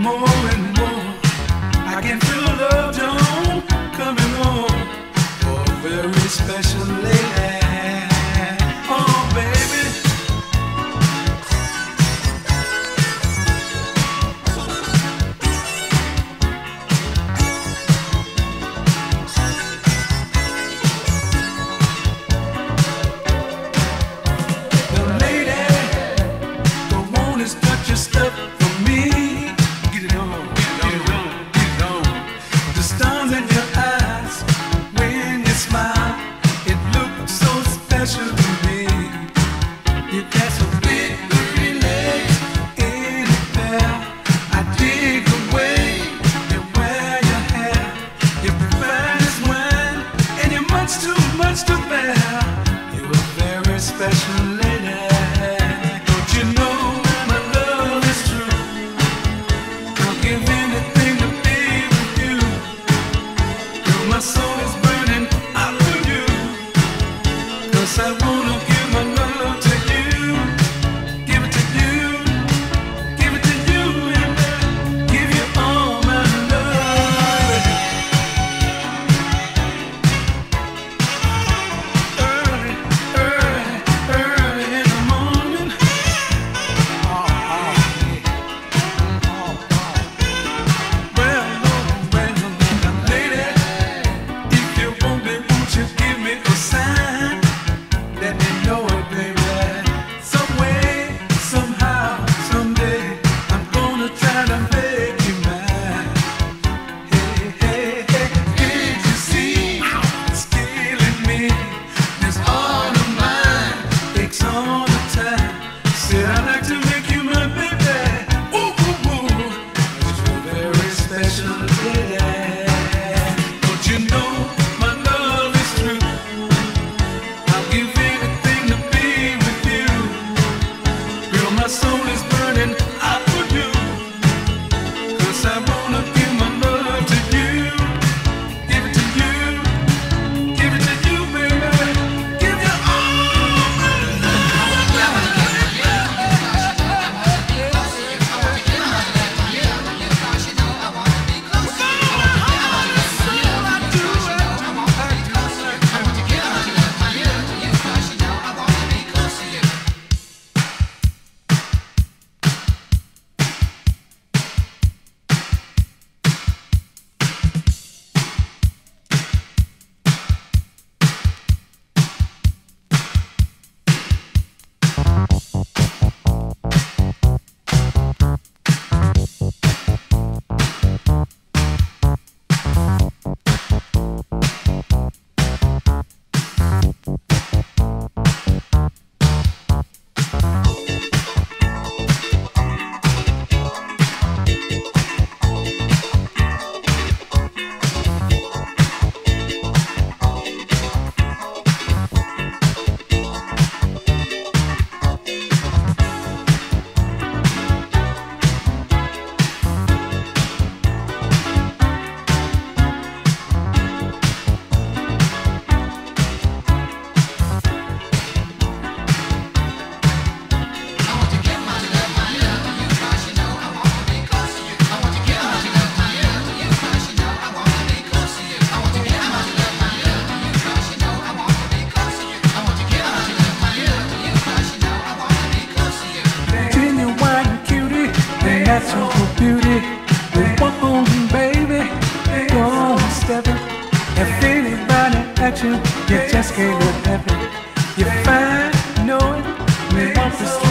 more and essa mulher. at you. You just can't look at. You're fine, knowing it. We want this.